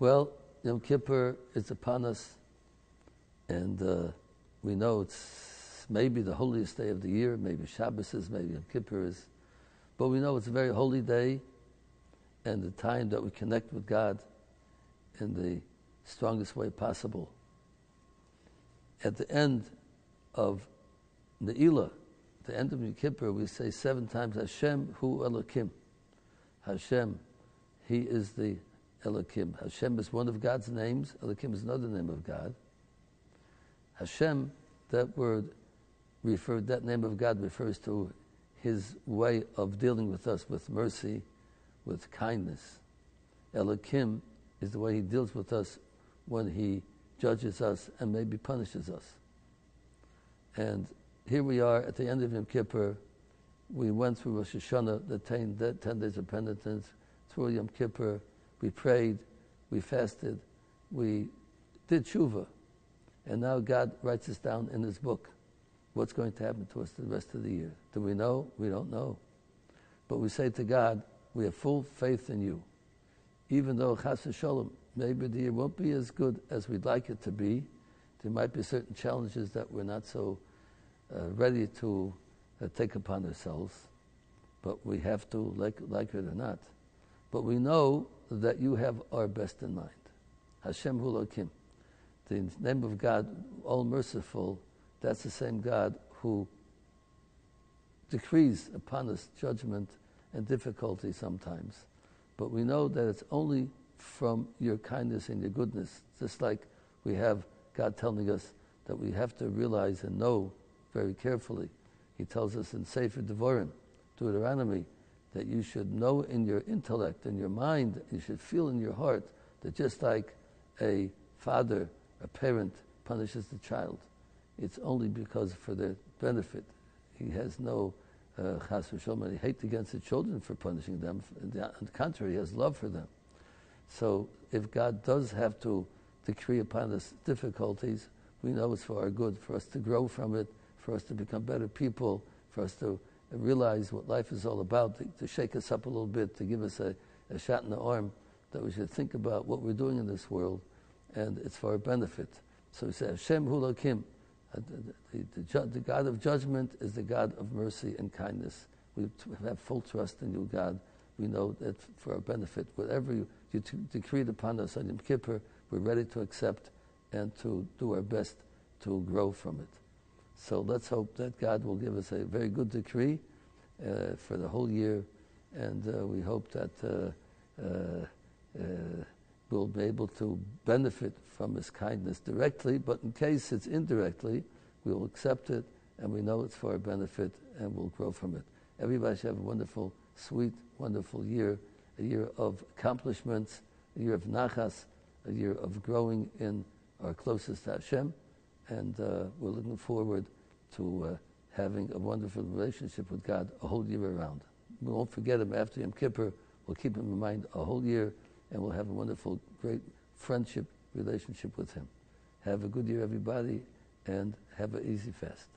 Well, Yom Kippur is upon us, and uh, we know it's maybe the holiest day of the year, maybe Shabbos is, maybe Yom Kippur is, but we know it's a very holy day, and the time that we connect with God in the strongest way possible. At the end of Ne'ilah, the end of Yom Kippur, we say seven times Hashem Hu Elokim. Hashem, He is the Elokim. Hashem is one of God's names. Elokim is another name of God. Hashem, that word referred, that name of God refers to His way of dealing with us with mercy, with kindness. Elokim is the way He deals with us when He judges us and maybe punishes us. And here we are at the end of Yom Kippur. We went through Rosh Hashanah, the 10, the 10 days of penitence, through Yom Kippur. We prayed, we fasted, we did tshuva. And now God writes us down in His book what's going to happen to us the rest of the year. Do we know? We don't know. But we say to God, we have full faith in you. Even though Chas Shalom, maybe the year won't be as good as we'd like it to be, there might be certain challenges that we're not so uh, ready to uh, take upon ourselves, but we have to, like, like it or not. But we know that you have our best in mind. Hashem Hu Elokim. The name of God, all merciful, that's the same God who decrees upon us judgment and difficulty sometimes. But we know that it's only from your kindness and your goodness, just like we have God telling us that we have to realize and know very carefully. He tells us in Sefer Devarim, Deuteronomy, that you should know in your intellect, in your mind, you should feel in your heart that just like a father, a parent punishes the child, it's only because for their benefit. He has no uh, chas he hate against the children for punishing them. On the contrary, he has love for them. So if God does have to decree upon us difficulties, we know it's for our good, for us to grow from it, for us to become better people, for us to realize what life is all about, to, to shake us up a little bit, to give us a, a, shot in the arm, that we should think about what we're doing in this world, and it's for our benefit. So we say, Hashem Hu Elokim, uh, the, the, the, God of judgment is the God of mercy and kindness. We have full trust in you, God. We know that for our benefit, whatever you, you decreed upon us on Yom Kippur, we're ready to accept and to do our best to grow from it. So let's hope that God will give us a very good decree uh, for the whole year, and uh, we hope that uh, uh, uh, we'll be able to benefit from His kindness directly, but in case it's indirectly, we will accept it, and we know it's for our benefit, and we'll grow from it. Everybody should have a wonderful, sweet, wonderful year, a year of accomplishments, a year of nachas, a year of growing in our closest to Hashem and uh, we're looking forward to uh, having a wonderful relationship with God a whole year around. We won't forget Him after Yom Kippur. We'll keep Him in mind a whole year, and we'll have a wonderful, great friendship relationship with Him. Have a good year, everybody, and have an easy fast.